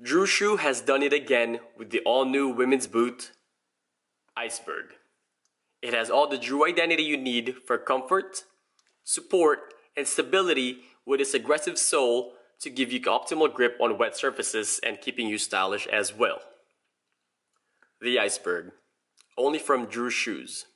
Drew Shoe has done it again with the all-new women's boot, Iceberg. It has all the Drew identity you need for comfort, support, and stability with its aggressive sole to give you optimal grip on wet surfaces and keeping you stylish as well. The Iceberg, only from Drew Shoes.